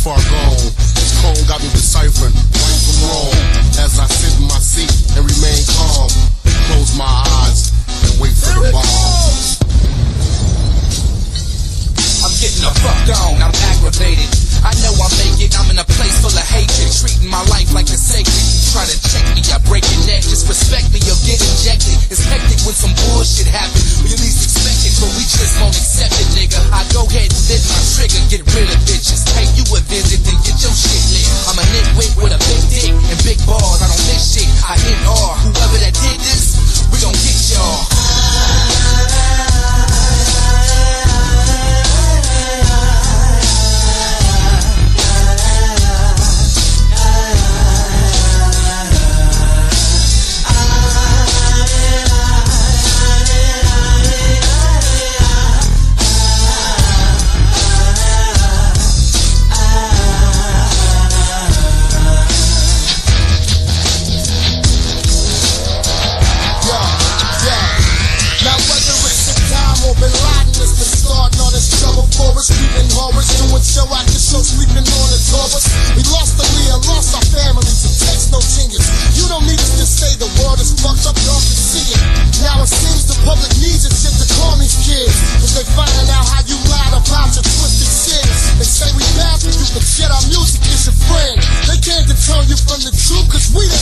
far gone. This cone got me deciphering right from wrong as I sit in my seat and remain calm. Close my eyes and wait for Here the bomb I'm getting the fuck on, I'm aggravated. I know I make it, I'm in a place full of hatred, treating my life like a sacred. Try to check me, I break your neck, just respect me, you'll get injected. It's hectic when some bullshit happens, We least expect it, but we just won't accept it. is. If they finding out how you lied about your twisted sins, they say we bad for you, but shit, our music is your friend. They can't deter you from the truth, cause we the